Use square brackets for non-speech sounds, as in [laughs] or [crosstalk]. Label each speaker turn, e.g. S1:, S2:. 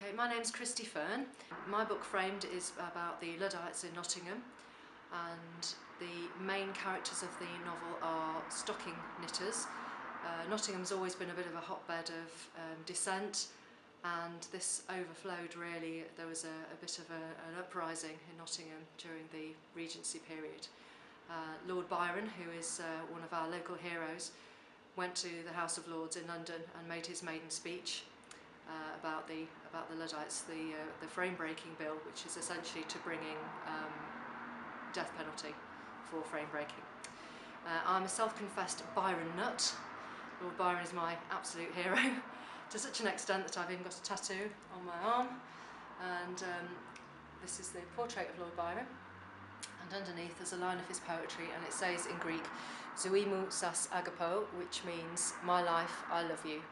S1: Okay, my name's Christy Fearn. My book Framed is about the Luddites in Nottingham and the main characters of the novel are stocking knitters. Uh, Nottingham's always been a bit of a hotbed of um, dissent and this overflowed really. There was a, a bit of a, an uprising in Nottingham during the Regency period. Uh, Lord Byron, who is uh, one of our local heroes, went to the House of Lords in London and made his maiden speech uh, about the about the Luddites, the uh, the frame breaking bill, which is essentially to bringing um, death penalty for frame breaking. Uh, I'm a self-confessed Byron nut. Lord Byron is my absolute hero, [laughs] to such an extent that I've even got a tattoo on my arm. And um, this is the portrait of Lord Byron. And underneath there's a line of his poetry, and it says in Greek, "Zoimu sas agapo," which means "My life, I love you."